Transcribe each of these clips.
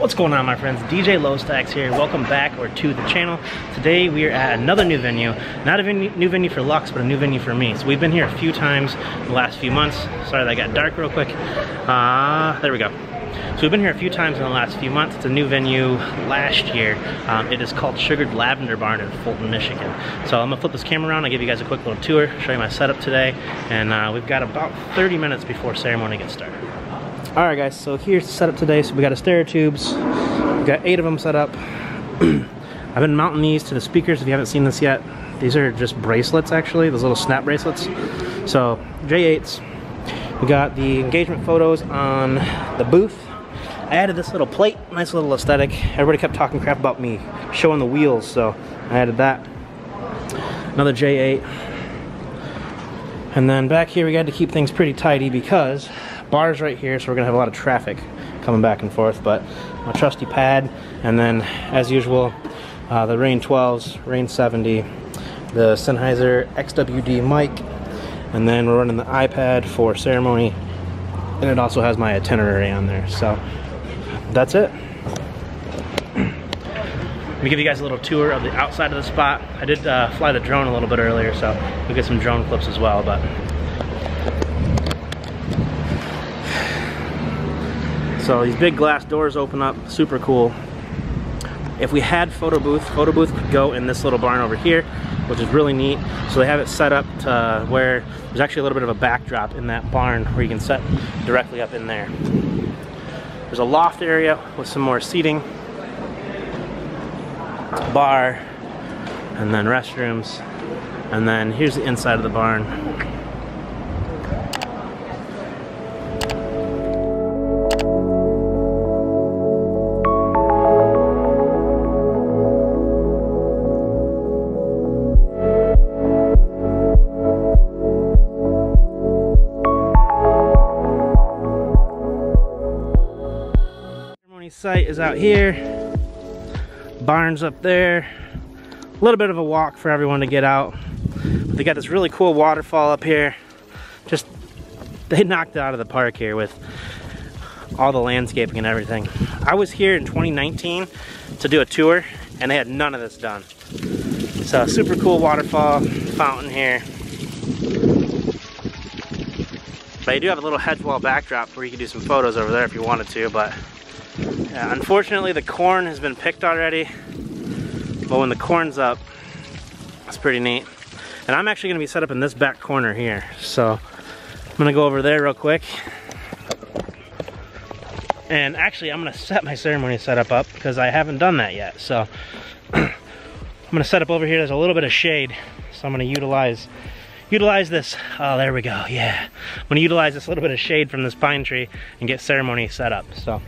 What's going on my friends? DJ LoStax here. Welcome back or to the channel. Today we are at another new venue. Not a venue, new venue for Lux, but a new venue for me. So we've been here a few times the last few months. Sorry that got dark real quick. Uh, there we go. So we've been here a few times in the last few months. It's a new venue last year. Um, it is called Sugared Lavender Barn in Fulton, Michigan. So I'm gonna flip this camera around. I'll give you guys a quick little tour, show you my setup today. And uh, we've got about 30 minutes before ceremony gets started. All right, guys, so here's the setup today. So we got a stereo tubes. We've got eight of them set up. I've been mounting these to the speakers if you haven't seen this yet. These are just bracelets, actually, those little snap bracelets. So, J8s. We got the engagement photos on the booth. I added this little plate, nice little aesthetic. Everybody kept talking crap about me showing the wheels, so I added that. Another J8. And then back here we got to keep things pretty tidy because bars right here, so we're gonna have a lot of traffic coming back and forth. But my trusty pad, and then as usual, uh, the Rain 12s, Rain 70, the Sennheiser XSW-D mic, and then we're running the iPad for ceremony, and it also has my itinerary on there. So that's it. Let me give you guys a little tour of the outside of the spot. I did uh, fly the drone a little bit earlier, so we'll get some drone clips as well. But So these big glass doors open up, super cool. If we had photo booth, photo booth could go in this little barn over here, which is really neat. So they have it set up to where there's actually a little bit of a backdrop in that barn where you can set directly up in there. There's a loft area with some more seating, bar, and then restrooms. And then here's the inside of the barn. Site is out here. Barns up there. A little bit of a walk for everyone to get out. But they got this really cool waterfall up here. Just, they knocked it out of the park here with all the landscaping and everything. I was here in 2019 to do a tour and they had none of this done. So super cool waterfall, fountain here. But you do have a little hedge wall backdrop where you can do some photos over there if you wanted to, but yeah, unfortunately the corn has been picked already, but when the corn's up, it's pretty neat. And I'm actually gonna be set up in this back corner here, so I'm gonna go over there real quick. And actually, I'm gonna set my ceremony setup up because I haven't done that yet. So I'm gonna set up over here. There's a little bit of shade, so I'm gonna utilize utilize this. Oh, there we go. Yeah, I'm gonna utilize this little bit of shade from this pine tree and get ceremony set up. So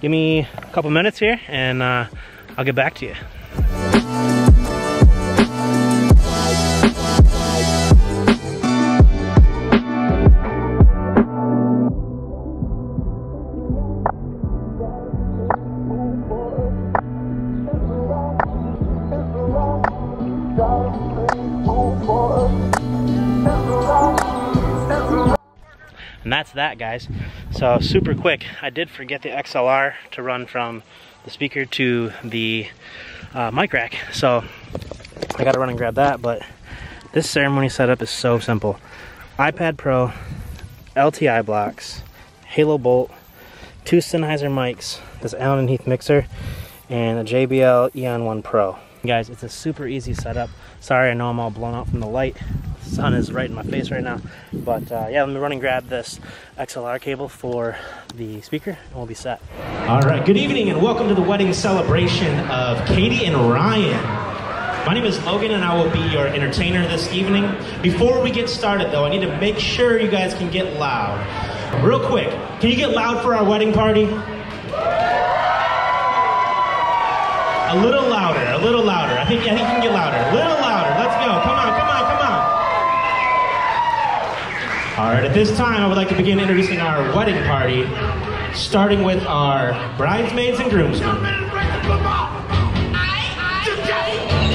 give me a couple minutes here, and uh, I'll get back to you. And that's that, guys. So super quick. I did forget the XLR to run from the speaker to the uh, mic rack. So I gotta run and grab that, but this ceremony setup is so simple. iPad Pro, LTI blocks, Halo Bolt, two Sennheiser mics, this Allen and Heath mixer, and a JBL Eon 1 Pro. Guys, it's a super easy setup. Sorry, I know I'm all blown out from the light. Sun is right in my face right now. But uh, yeah, let me run and grab this XLR cable for the speaker and we'll be set. All right, good evening and welcome to the wedding celebration of Katie and Ryan. My name is Logan and I will be your entertainer this evening. Before we get started though, I need to make sure you guys can get loud. Real quick, can you get loud for our wedding party? A little louder, a little louder. I think, I think you can get louder. A little louder. Let's go. Come on, come on, come on. All right, at this time, I would like to begin introducing our wedding party. starting with our bridesmaids and groomsmen.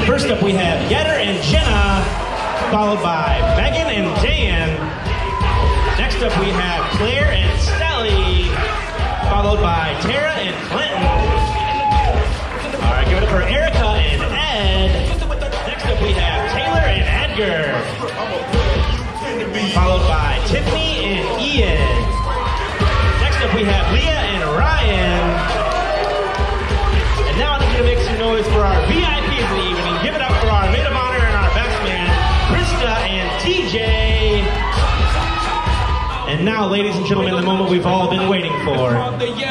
First up, we have Yetter and Jenna, followed by Megan and Dan. Next up, we have Claire and Stelly, followed by Tara and Clinton. All right, give it up for Erica and Ed. Next up, we have Taylor and Edgar, we have Leah and Ryan. And now I need you to make some noise for our VIPs of the evening. Give it up for our maid of honor and our best man, Krista and TJ. And now, ladies and gentlemen, the moment we've all been waiting for.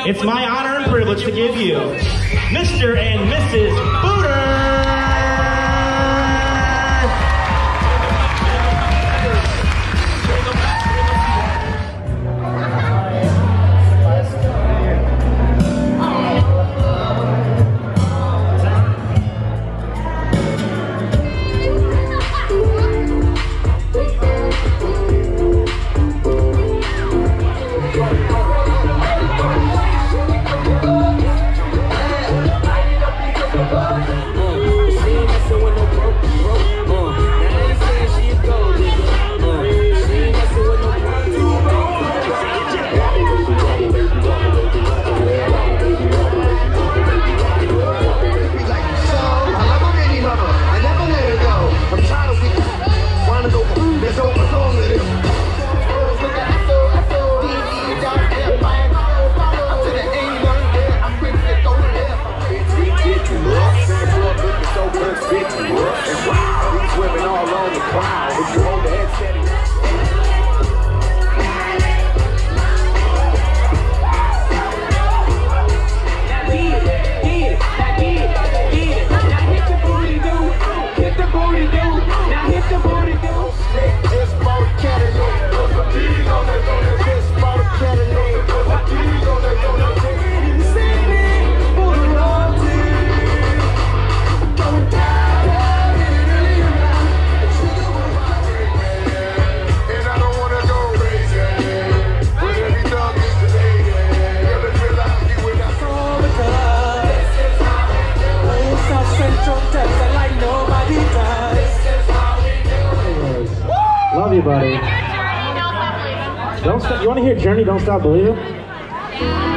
It's my honor and privilege to give you Mr. and Mrs. Booter. want to hear Journey Don't Stop Believing?